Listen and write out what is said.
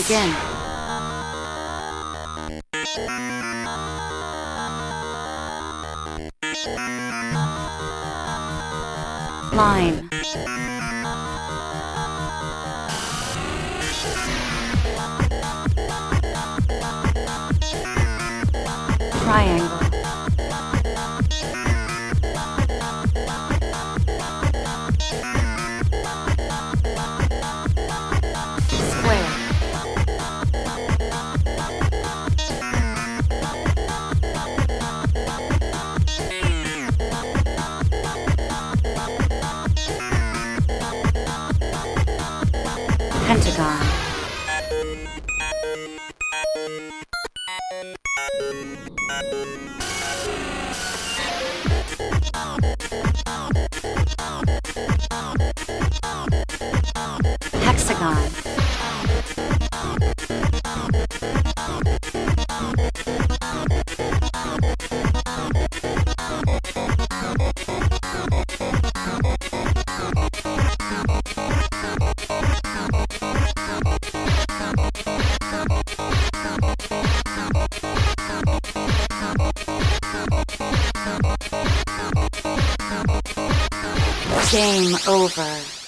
Begin. Line. Triangle. Pentagon. Hexagon. Game over.